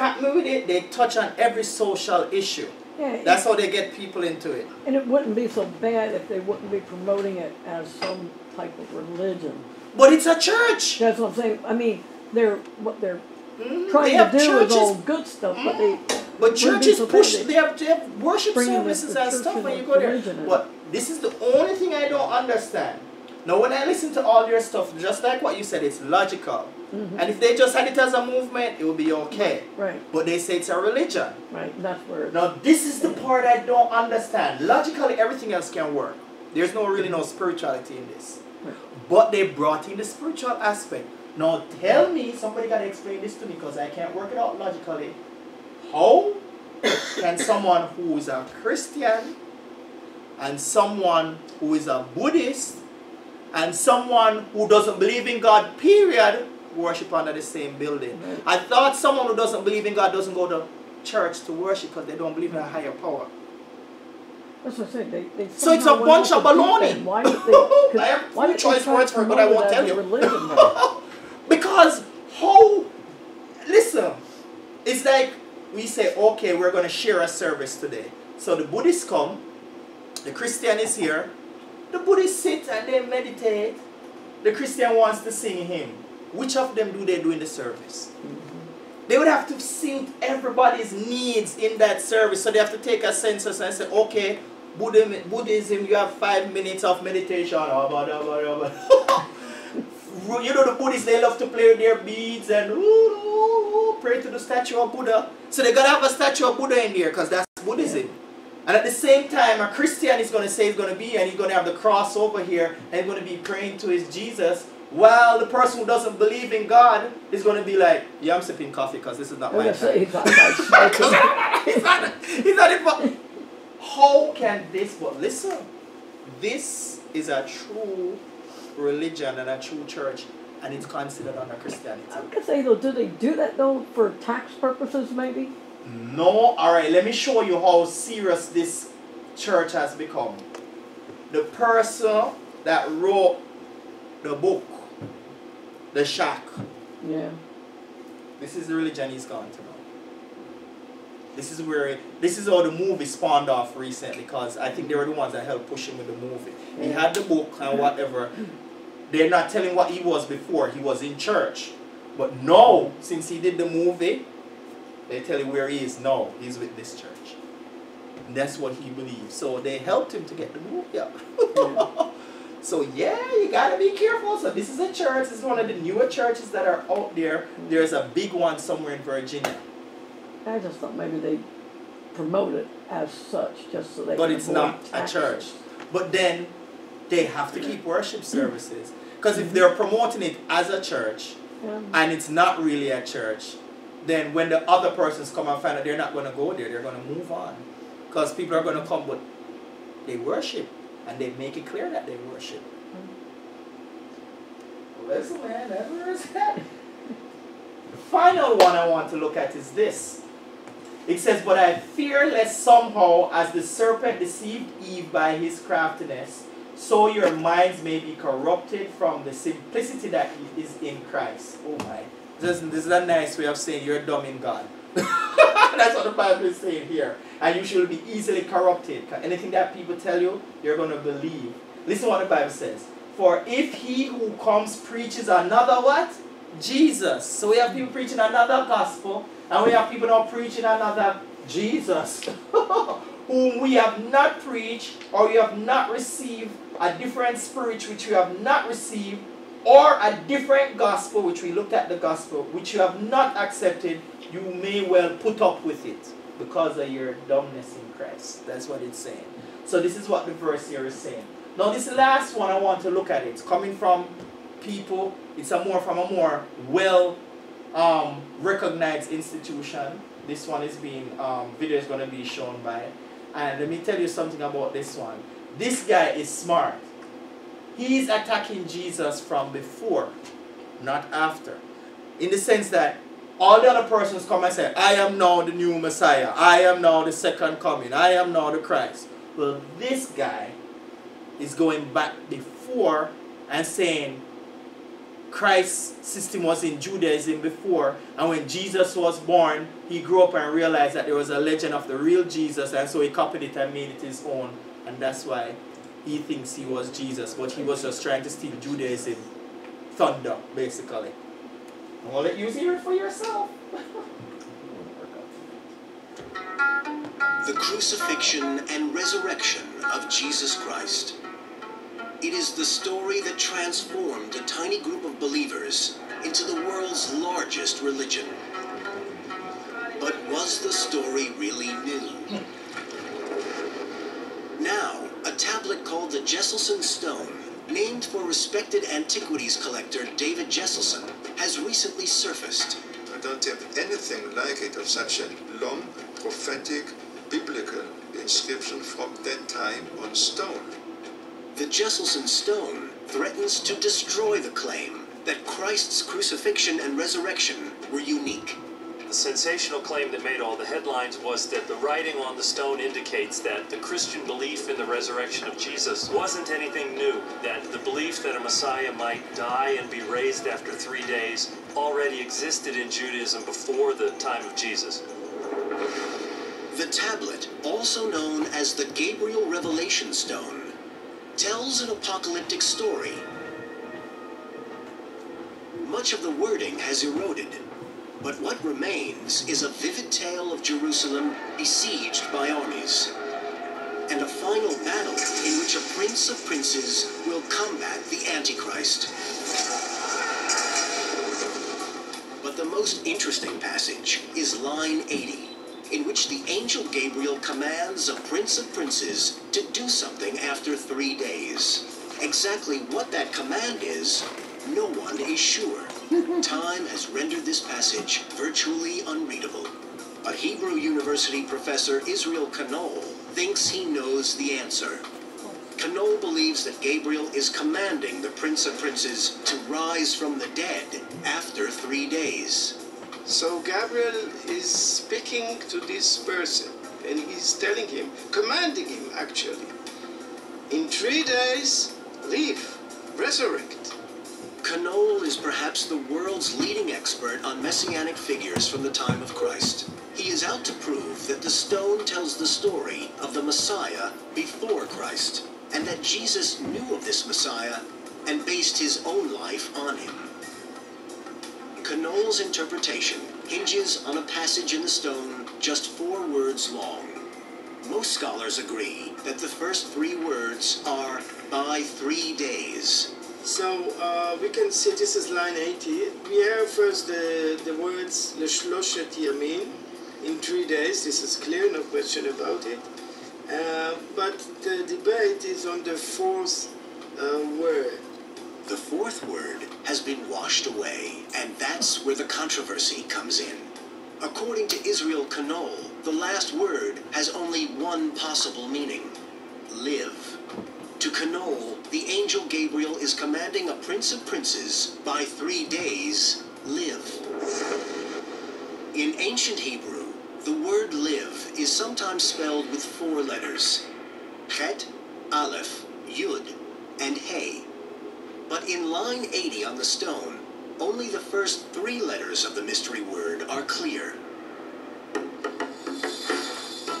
got me with it? They touch on every social issue. Yeah, That's how they get people into it. And it wouldn't be so bad if they wouldn't be promoting it as some type of religion. But it's a church. That's what I'm saying. I mean, they're what they're they trying have to do churches- is all good stuff, but they But churches push, they have, they have worship services and stuff when you go there. But this is the only thing I don't understand. Now, when I listen to all your stuff, just like what you said, it's logical. Mhm. And if they just had it as a movement, it would be okay. Right. But they say it's a religion. Right. That's where. Now, this is the part I don't understand. Logically, everything else can work. There's no really no spirituality in this. But they brought in the spiritual aspect. Now, tell me, somebody got to explain this to me because I can't work it out logically. How can someone who is a Christian and someone who is a Buddhist and someone who doesn't believe in God, period, worship under the same building? I thought someone who doesn't believe in God doesn't go to church to worship because they don't believe in a higher power. That's what I said. They, they So it's a bunch of baloney. Why did they? I have why choice words for it, but I won't tell you. Because how listen, it's like we say, okay, we're gonna share a service today. So the Buddhists come, the Christian is here, the Buddhists sit and they meditate. The Christian wants to sing hymn. Which of them do they do in the service? Mm-hmm. They would have to suit everybody's needs in that service. So they have to take a census and say, okay, Buddhism, Buddhism you have five minutes of meditation. You know the Buddhists they love to play with their beads and pray to the statue of Buddha. So they gotta have a statue of Buddha in there because that's Buddhism. And at the same time, a Christian is gonna say he's gonna be and he's gonna have the cross over here and he's gonna be praying to his Jesus. While the person who doesn't believe in God is gonna be like, yeah, I'm sipping coffee because this is not my was gonna say, time. he's not, he's not. How can this? But listen, this is a true religion and a true church, and it's considered under Christianity. I was gonna say though, do they do that though for tax purposes maybe? No, all right. Let me show you how serious this church has become. The person that wrote the book, The Shack. Yeah. This is the religion he's gone to. This is where it, this is how the movie spawned off recently because I think they were the ones that helped push him with the movie. He had the book and whatever. They're not telling what he was before. He was in church. But now, since he did the movie, they tell you where he is now. He's with this church. And that's what he believes. So they helped him to get the movie out. so yeah, you gotta be careful. So this is a church. This is one of the newer churches that are out there. There's a big one somewhere in Virginia. I just thought maybe they promote it as such, just so they but it's not a church. But then they have to keep worship services. Because if mm-hmm. they're promoting it as a church Yeah. and it's not really a church, then when the other persons come and find out they're not going to go there, they're going to move on. Because people are going to come, but they worship and they make it clear that they worship. Mm-hmm. Listen, man, that's where it's at. The final one I want to look at is this. It says, But I fear lest somehow, as the serpent deceived Eve by his craftiness, so your minds may be corrupted from the simplicity that is in Christ. Oh my. This, this is a nice way of saying you're dumb in God. That's what the Bible is saying here. And you should be easily corrupted. Anything that people tell you, you're going to believe. Listen what the Bible says. For if he who comes preaches another what? Jesus. So we have people preaching another gospel, and we have people now preaching another Jesus, whom we have not preached, or we have not received a different spirit which we have not received. or a different gospel, which we looked at the gospel, which you have not accepted, you may well put up with it because of your dumbness in Christ. That's what it's saying. So this is what the verse here is saying. Now this last one I want to look at. It's coming from people. It's a more from a more well um, recognized institution. This one is being um, video is going to be shown by. And let me tell you something about this one. This guy is smart. He's attacking Jesus from before, not after. In the sense that all the other persons come and say, I am now the new Messiah. I am now the second coming. I am now the Christ. Well, this guy is going back before and saying Christ's system was in Judaism before, and when Jesus was born, he grew up and realized that there was a legend of the real Jesus, and so he copied it and made it his own, and that's why he thinks he was Jesus, but he was just trying to steal Judaism thunder, basically. I'll let you hear it for yourself. the crucifixion and resurrection of Jesus Christ. It is the story that transformed a tiny group of believers into the world's largest religion. But was the story really new? Now, a tablet called the Jeselsohn Stone, named for respected antiquities collector David Jeselsohn, has recently surfaced. I don't have anything like it of such a long, prophetic, biblical inscription from that time on stone. The Jeselsohn Stone threatens to destroy the claim that Christ's crucifixion and resurrection were unique. The sensational claim that made all the headlines was that the writing on the stone indicates that the Christian belief in the resurrection of Jesus wasn't anything new, that the belief that a Messiah might die and be raised after three days already existed in Judaism before the time of Jesus. The tablet, also known as the Gabriel Revelation Stone, tells an apocalyptic story. Much of the wording has eroded, but what remains is a vivid tale of Jerusalem besieged by armies, and a final battle in which a prince of princes will combat the Antichrist. But the most interesting passage is line 80 in which the angel Gabriel commands a prince of princes to do something after three days. Exactly what that command is, no one is sure. Time has rendered this passage virtually unreadable. A Hebrew University professor, Israel Knohl, thinks he knows the answer. Knohl believes that Gabriel is commanding the Prince of Princes to rise from the dead after three days. So Gabriel is speaking to this person and he's telling him, commanding him actually, in three days, live, resurrect. Knohl is perhaps the world's leading expert on messianic figures from the time of Christ. He is out to prove that the stone tells the story of the Messiah before Christ, and that Jesus knew of this Messiah and based his own life on him. Knohl's interpretation hinges on a passage in the stone just four words long. Most scholars agree that the first three words are by three days. So uh, we can see this is line 80. We have first the, the words Leshloshet Yamin in three days. This is clear, no question about it. Uh, but the debate is on the fourth uh, word. The fourth word has been washed away, and that's where the controversy comes in. According to Israel Knohl, the last word has only one possible meaning live. To Knohl, the angel Gabriel is commanding a prince of princes by three days live. In ancient Hebrew, the word live is sometimes spelled with four letters Chet, Aleph, Yud, and Hey. But in line 80 on the stone, only the first three letters of the mystery word are clear.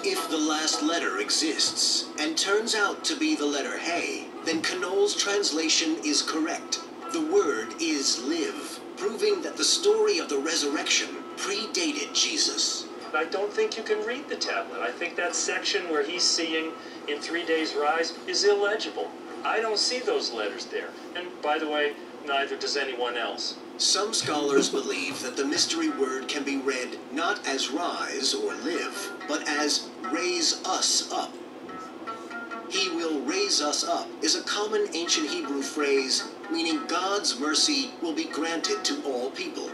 If the last letter exists and turns out to be the letter Hey, then Knohl's translation is correct. The word is live, proving that the story of the resurrection predated Jesus. I don't think you can read the tablet. I think that section where he's seeing in three days rise is illegible. I don't see those letters there. And by the way, neither does anyone else. Some scholars believe that the mystery word can be read not as rise or live, but as raise us up. He will raise us up is a common ancient Hebrew phrase meaning God's mercy will be granted to all people.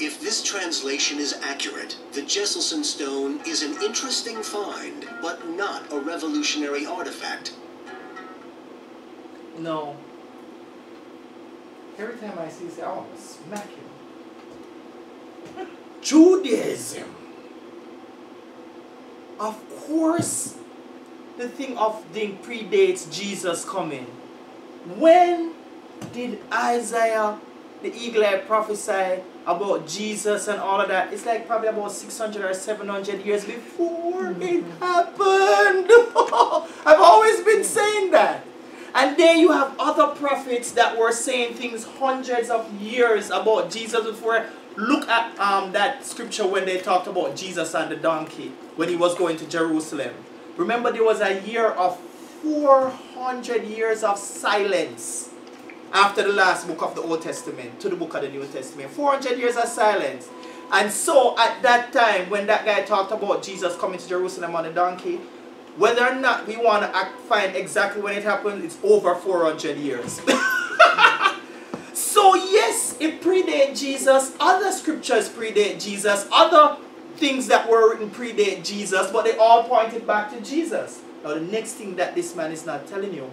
If this translation is accurate, the Jeselsohn stone is an interesting find, but not a revolutionary artifact. No. Every time I see this, I want to smack him. Judaism. Of course, the thing of thing predates Jesus coming. When did Isaiah, the eagle eye, prophesy about Jesus and all of that? It's like probably about 600 or 700 years before it mm-hmm. happened. I've always been saying that. And then you have other prophets that were saying things hundreds of years about Jesus before. Look at um, that scripture when they talked about Jesus and the donkey when he was going to Jerusalem. Remember, there was a year of 400 years of silence after the last book of the Old Testament to the book of the New Testament. 400 years of silence. And so at that time, when that guy talked about Jesus coming to Jerusalem on a donkey, whether or not we want to find exactly when it happened, it's over 400 years. so yes, it predates Jesus. Other scriptures predate Jesus. Other things that were written predate Jesus, but they all pointed back to Jesus. Now the next thing that this man is not telling you,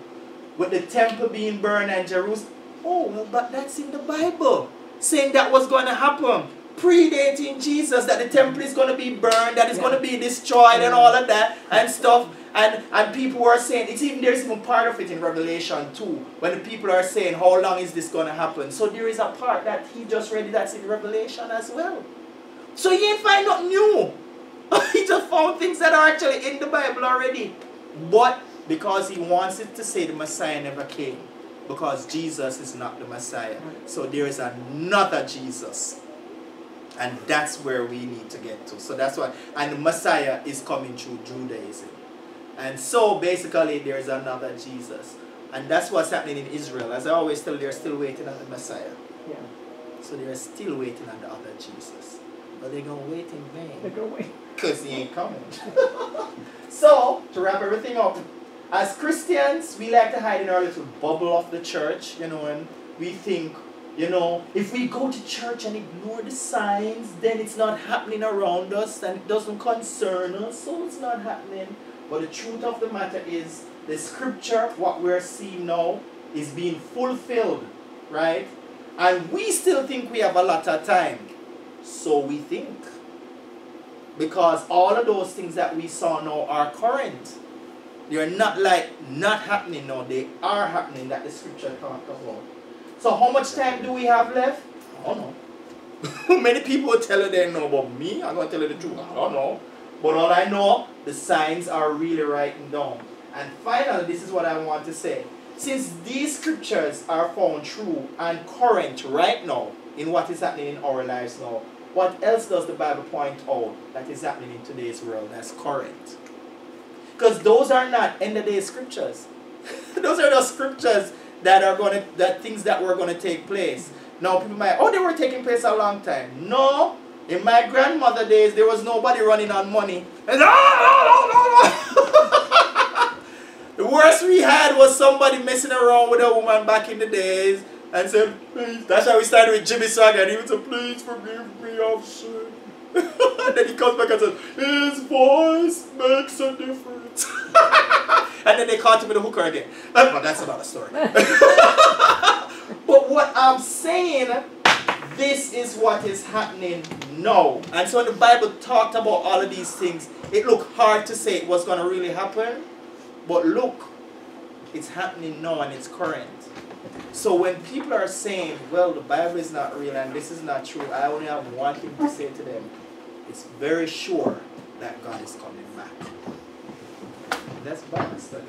with the temple being burned and Jerusalem, oh well, but that's in the Bible, saying that was going to happen predating Jesus, that the temple is going to be burned, that it's yeah. going to be destroyed and all of that and stuff. And and people were saying, it's even there's even part of it in Revelation 2, when the people are saying, how long is this going to happen? So there is a part that he just read that's in Revelation as well. So he ain't find nothing new. he just found things that are actually in the Bible already. But because he wants it to say the Messiah never came. Because Jesus is not the Messiah. So there is another Jesus. And that's where we need to get to. So that's why, and the Messiah is coming through Judaism. And so basically there's another Jesus. And that's what's happening in Israel. As I always tell, they're still waiting on the Messiah. Yeah. So they're still waiting on the other Jesus. But they're going to wait in vain. They're going to wait. Because he ain't coming. so, to wrap everything up, as Christians, we like to hide in our little bubble of the church, you know, and we think you know, if we go to church and ignore the signs, then it's not happening around us and it doesn't concern us, so it's not happening. But the truth of the matter is, the scripture, what we're seeing now, is being fulfilled, right? And we still think we have a lot of time. So we think. Because all of those things that we saw now are current. They're not like not happening now, they are happening that the scripture talked about. So how much time do we have left? I don't know. Many people will tell you they know about me. I'm going to tell you the truth. I don't know. But all I know, the signs are really writing down. And finally, this is what I want to say. Since these scriptures are found true and current right now in what is happening in our lives now, what else does the Bible point out that is happening in today's world that's current? Because those are not end of day scriptures. those are the scriptures that are going to that things that were going to take place. Now people might oh they were taking place a long time. No, in my grandmother days there was nobody running on money. And ah, ah, ah, the worst we had was somebody messing around with a woman back in the days and said, please. That's how we started with Jimmy Swaggart. He would say, please forgive me sin. And then he comes back and says, his voice makes a difference. and then they caught him in a hooker again. But that's another story. but what I'm saying, this is what is happening now. And so when the Bible talked about all of these things, it looked hard to say it was going to really happen. But look, it's happening now and it's current. So when people are saying, well, the Bible is not real and this is not true, I only have one thing to say to them. It's very sure that God is coming back. That's Bible study.